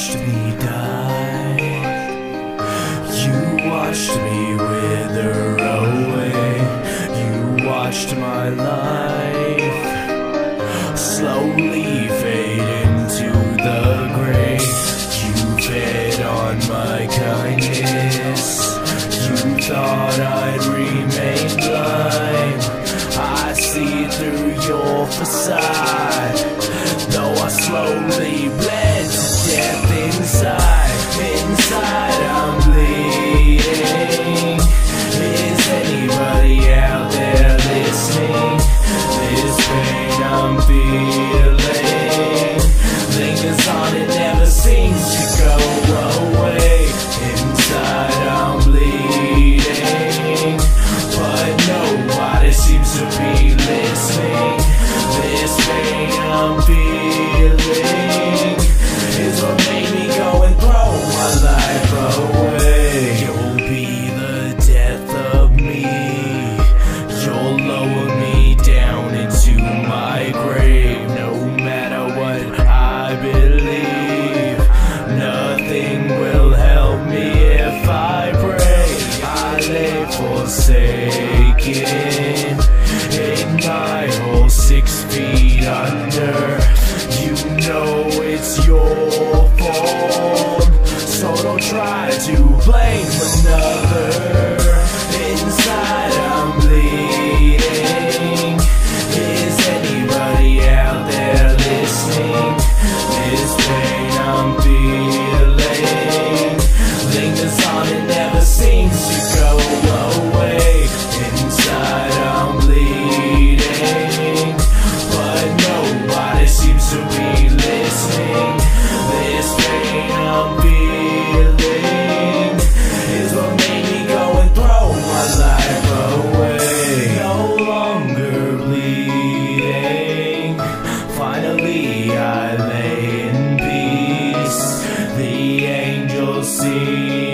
是你的 lingers on, blames another. see.